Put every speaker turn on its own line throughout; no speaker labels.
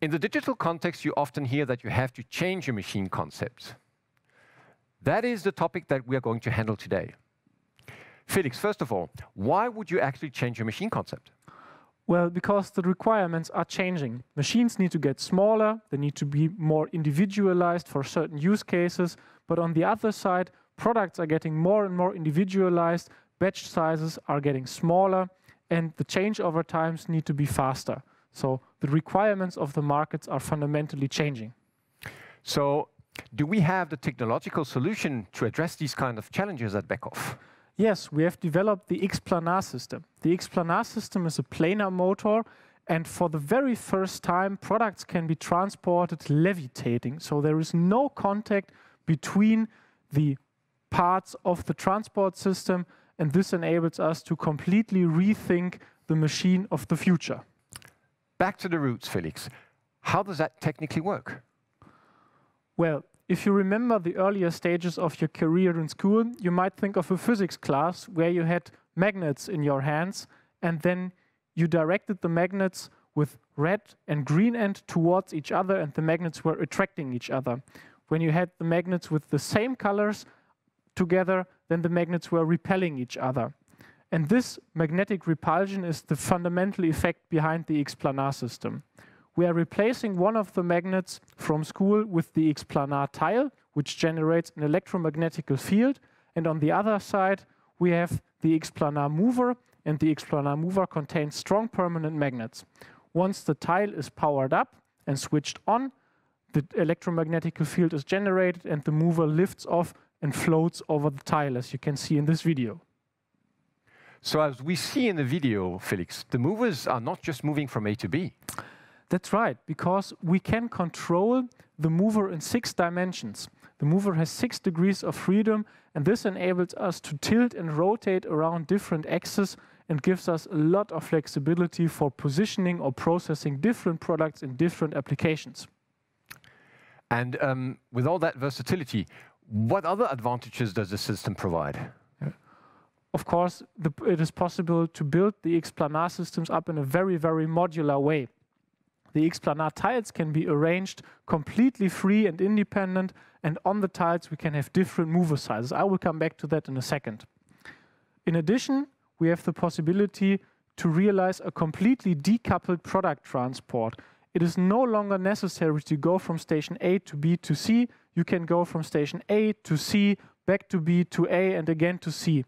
In the digital context, you often hear that you have to change your machine concept. That is the topic that we are going to handle today. Felix, first of all, why would you actually change your machine concept?
Well, because the requirements are changing. Machines need to get smaller, they need to be more individualized for certain use cases. But on the other side, products are getting more and more individualized, batch sizes are getting smaller, and the changeover times need to be faster. So the requirements of the markets are fundamentally changing.
So do we have the technological solution to address these kind of challenges at Beckhoff?
Yes, we have developed the X-Planar system. The X-Planar system is a planar motor, and for the very first time, products can be transported levitating. So there is no contact between the parts of the transport system, and this enables us to completely rethink the machine of the future.
Back to the roots, Felix. How does that technically work?
Well, if you remember the earlier stages of your career in school, you might think of a physics class where you had magnets in your hands and then you directed the magnets with red and green end towards each other and the magnets were attracting each other. When you had the magnets with the same colors together, then the magnets were repelling each other. And this magnetic repulsion is the fundamental effect behind the X-planar system we are replacing one of the magnets from school with the X-planar tile, which generates an electromagnetic field. And on the other side, we have the X-planar mover, and the X-planar mover contains strong permanent magnets. Once the tile is powered up and switched on, the electromagnetic field is generated and the mover lifts off and floats over the tile, as you can see in this video.
So as we see in the video, Felix, the movers are not just moving from A to B.
That's right, because we can control the mover in six dimensions. The mover has six degrees of freedom, and this enables us to tilt and rotate around different axes and gives us a lot of flexibility for positioning or processing different products in different applications.
And um, with all that versatility, what other advantages does the system provide?
Of course, the, it is possible to build the X-planar systems up in a very, very modular way. The X-planar tiles can be arranged completely free and independent, and on the tiles we can have different mover sizes. I will come back to that in a second. In addition, we have the possibility to realize a completely decoupled product transport. It is no longer necessary to go from station A to B to C. You can go from station A to C, back to B to A, and again to C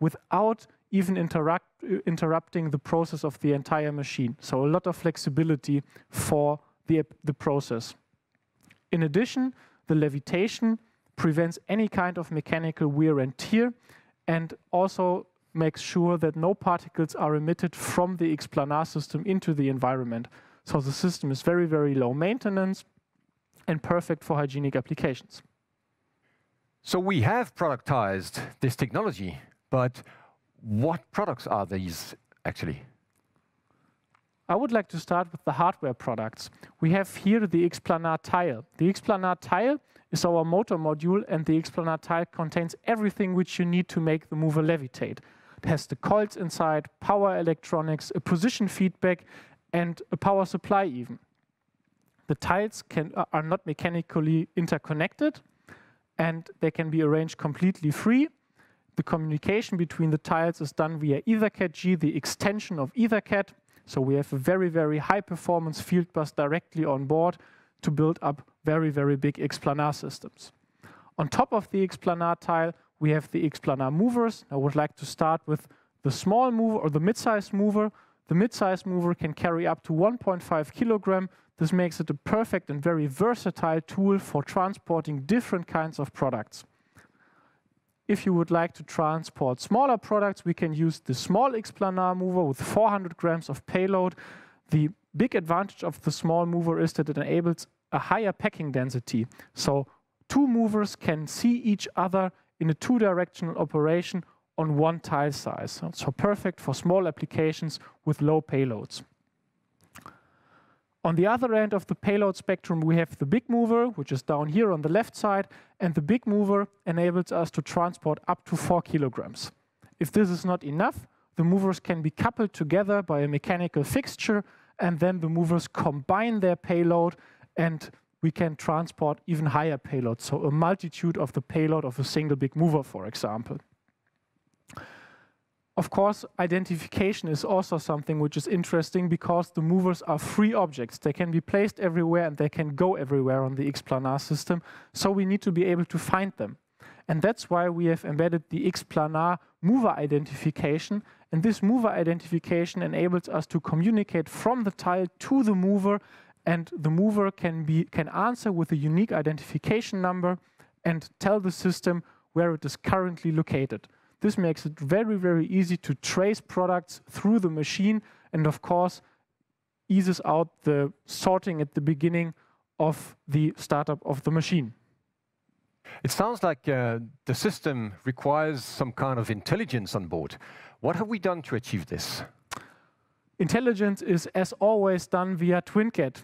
without even interrupt, uh, interrupting the process of the entire machine. So a lot of flexibility for the, the process. In addition, the levitation prevents any kind of mechanical wear and tear and also makes sure that no particles are emitted from the X-planar system into the environment. So the system is very, very low maintenance and perfect for hygienic applications.
So we have productized this technology, but what products are these actually?
I would like to start with the hardware products. We have here the X-Planar tile. The X-Planar tile is our motor module and the X-Planar tile contains everything which you need to make the mover levitate. It has the coils inside, power electronics, a position feedback and a power supply even. The tiles can, uh, are not mechanically interconnected and they can be arranged completely free the communication between the tiles is done via EtherCAT-G, the extension of EtherCAT. So we have a very, very high performance field bus directly on board to build up very, very big X-planar systems. On top of the X-planar tile, we have the X-planar movers. I would like to start with the small mover or the mid-sized mover. The mid-sized mover can carry up to 1.5 kilogram. This makes it a perfect and very versatile tool for transporting different kinds of products. If you would like to transport smaller products, we can use the small X-planar mover with 400 grams of payload. The big advantage of the small mover is that it enables a higher packing density. So two movers can see each other in a two-directional operation on one tile size. So perfect for small applications with low payloads. On the other end of the payload spectrum, we have the big mover, which is down here on the left side, and the big mover enables us to transport up to four kilograms. If this is not enough, the movers can be coupled together by a mechanical fixture, and then the movers combine their payload, and we can transport even higher payloads, so a multitude of the payload of a single big mover, for example. Of course, identification is also something which is interesting because the movers are free objects. They can be placed everywhere and they can go everywhere on the XPlanar system, so we need to be able to find them. And that's why we have embedded the XPlanar mover identification. And this mover identification enables us to communicate from the tile to the mover, and the mover can, be, can answer with a unique identification number and tell the system where it is currently located. This makes it very, very easy to trace products through the machine and of course eases out the sorting at the beginning of the startup of the machine.
It sounds like uh, the system requires some kind of intelligence on board. What have we done to achieve this?
Intelligence is, as always, done via TwinCAT.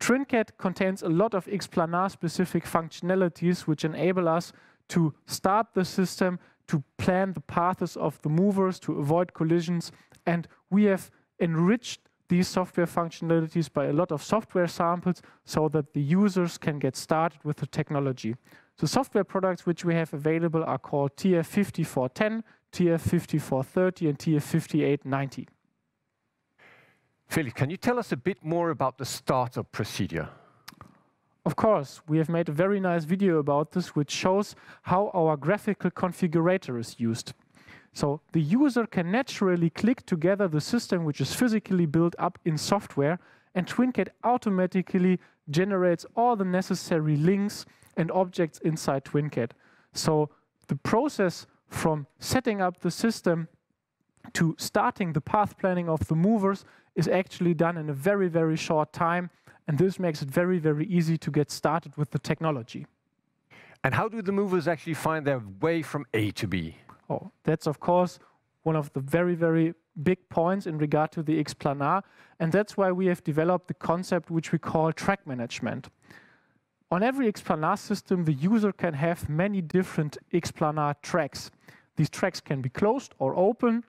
TwinCAT contains a lot of XPlanar-specific functionalities which enable us to start the system, to plan the paths of the movers, to avoid collisions. And we have enriched these software functionalities by a lot of software samples so that the users can get started with the technology. The software products which we have available are called TF5410, TF5430, and TF5890.
Felix, can you tell us a bit more about the startup procedure?
Of course, we have made a very nice video about this, which shows how our graphical configurator is used. So the user can naturally click together the system which is physically built up in software, and TwinCAT automatically generates all the necessary links and objects inside TwinCAT. So the process from setting up the system to starting the path planning of the movers is actually done in a very, very short time and this makes it very, very easy to get started with the technology.
And how do the movers actually find their way from A to B?
Oh, that's of course one of the very, very big points in regard to the XPlanar. And that's why we have developed the concept which we call track management. On every XPlanar system, the user can have many different XPlanar tracks. These tracks can be closed or open,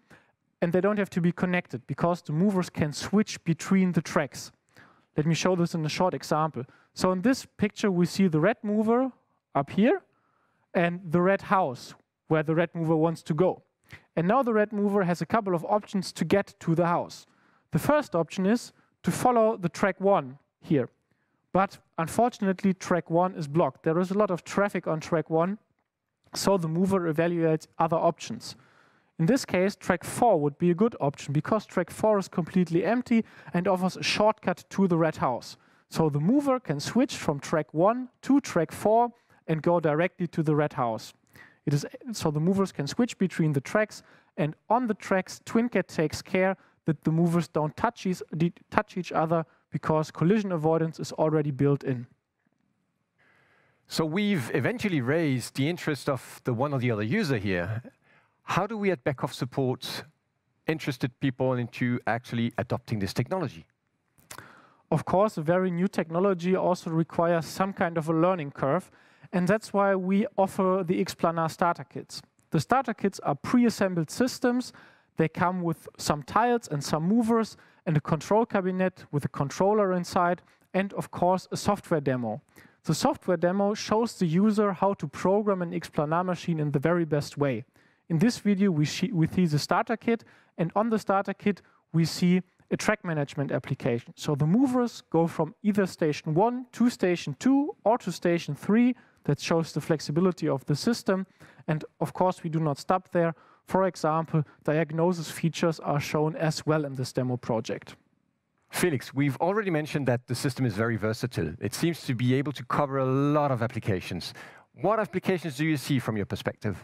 and they don't have to be connected because the movers can switch between the tracks. Let me show this in a short example. So in this picture, we see the red mover up here and the red house where the red mover wants to go. And now the red mover has a couple of options to get to the house. The first option is to follow the track one here. But unfortunately, track one is blocked. There is a lot of traffic on track one, so the mover evaluates other options. In this case, track 4 would be a good option because track 4 is completely empty and offers a shortcut to the red house. So the mover can switch from track 1 to track 4 and go directly to the red house. It is, so the movers can switch between the tracks and on the tracks, TwinCAT takes care that the movers don't touch, touch each other because collision avoidance is already built in.
So we've eventually raised the interest of the one or the other user here how do we at Beckhoff support interested people into actually adopting this technology?
Of course, a very new technology also requires some kind of a learning curve, and that's why we offer the XPlanar starter kits. The starter kits are pre-assembled systems. They come with some tiles and some movers and a control cabinet with a controller inside, and of course, a software demo. The software demo shows the user how to program an XPlanar machine in the very best way. In this video, we, see the starter kit, and on the starter kit, we see a track management application. So the movers go from either station 1 to station 2 or to station 3. That shows the flexibility of the system. And of course, we do not stop there. For example, diagnosis features are shown as well in this demo project.
Felix, we've already mentioned that the system is very versatile. It seems to be able to cover a lot of applications. What applications do you see from your perspective?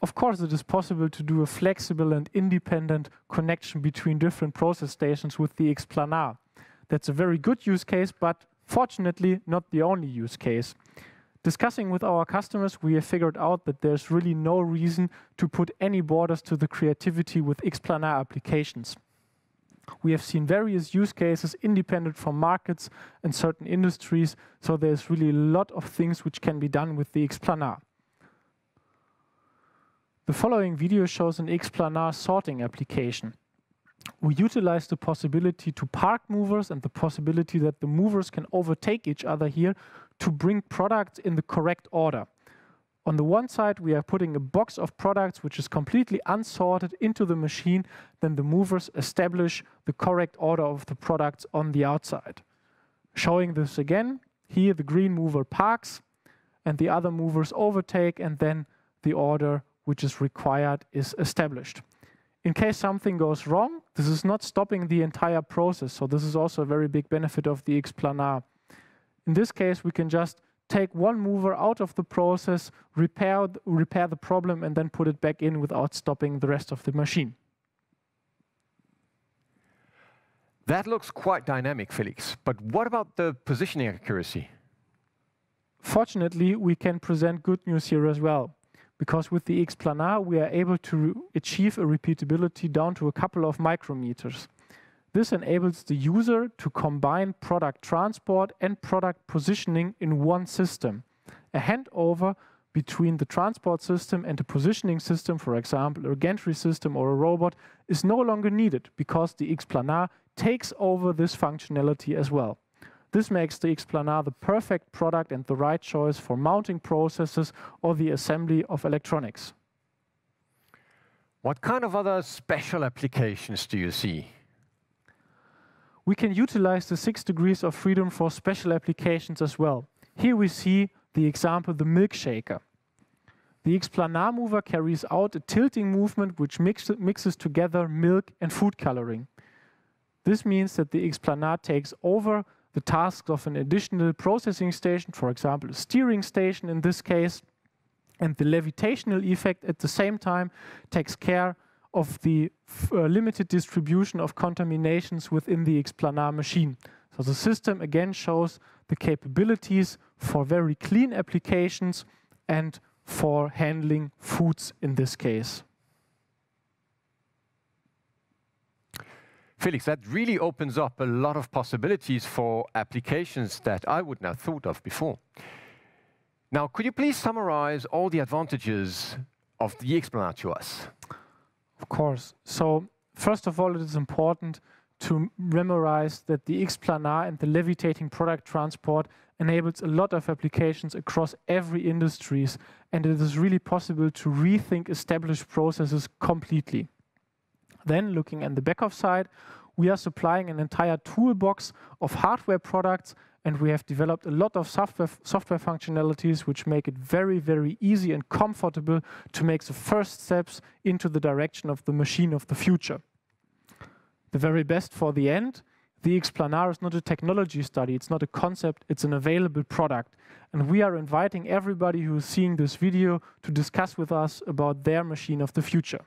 Of course, it is possible to do a flexible and independent connection between different process stations with the XPlanar. That's a very good use case, but fortunately not the only use case. Discussing with our customers, we have figured out that there's really no reason to put any borders to the creativity with XPlanar applications. We have seen various use cases independent from markets and certain industries, so there's really a lot of things which can be done with the XPlanar. The following video shows an XPlanar sorting application. we utilize the possibility to park movers and the possibility that the movers can overtake each other here to bring products in the correct order. On the one side, we are putting a box of products which is completely unsorted into the machine. Then the movers establish the correct order of the products on the outside. Showing this again, here the green mover parks and the other movers overtake and then the order which is required is established. In case something goes wrong, this is not stopping the entire process. So this is also a very big benefit of the Xplanar. In this case, we can just take one mover out of the process, repair, repair the problem, and then put it back in without stopping the rest of the machine.
That looks quite dynamic, Felix. But what about the positioning accuracy?
Fortunately, we can present good news here as well. Because with the XPlanar, we are able to achieve a repeatability down to a couple of micrometers. This enables the user to combine product transport and product positioning in one system. A handover between the transport system and the positioning system, for example, a gantry system or a robot, is no longer needed because the XPlanar takes over this functionality as well. This makes the Xplanar the perfect product and the right choice for mounting processes or the assembly of electronics.
What kind of other special applications do you see?
We can utilize the six degrees of freedom for special applications as well. Here we see the example, the milk shaker. The Xplanar mover carries out a tilting movement which mix, mixes together milk and food coloring. This means that the Xplanar takes over the tasks of an additional processing station, for example, a steering station in this case, and the levitational effect at the same time takes care of the uh, limited distribution of contaminations within the XPlanar machine. So the system again shows the capabilities for very clean applications and for handling foods in this case.
Felix, that really opens up a lot of possibilities for applications that I wouldn't have thought of before. Now, could you please summarize all the advantages of the Xplanar to us?
Of course. So, first of all, it is important to memorize that the XPlanar and the levitating product transport enables a lot of applications across every industries, and it is really possible to rethink established processes completely. Then looking at the Beckhoff side, we are supplying an entire toolbox of hardware products and we have developed a lot of software, software functionalities which make it very, very easy and comfortable to make the first steps into the direction of the machine of the future. The very best for the end, the XPlanar is not a technology study, it's not a concept, it's an available product. And we are inviting everybody who is seeing this video to discuss with us about their machine of the future.